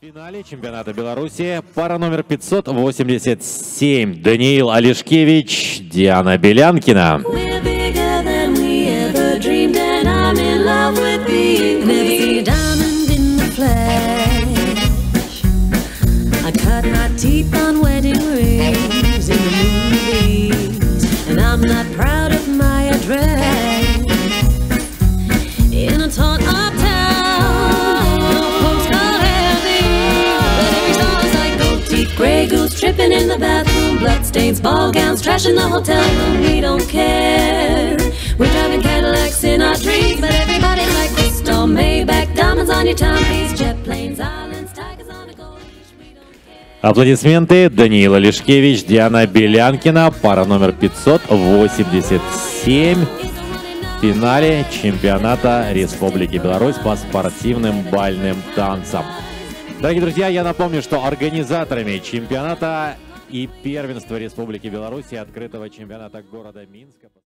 Финале чемпионата Беларуси пара номер 587 Даниил Алишкевич, Диана Белянкина. Not proud gray goose tripping in the bathroom, bloodstains, ball gowns, trash in the hotel room. We don't care. We're driving Cadillacs in our dreams, but everybody's like crystal, Maybach, diamonds on your timepiece, jet planes, islands, tigers on a gold leash. We don't care. Аплодисменты Даниил Алишкевич, Диана Белянкина, пара номер 587 в финале чемпионата Республики Беларусь по спортивным бальным танцам. Дорогие друзья, я напомню, что организаторами чемпионата и первенства Республики Беларусь и открытого чемпионата города Минска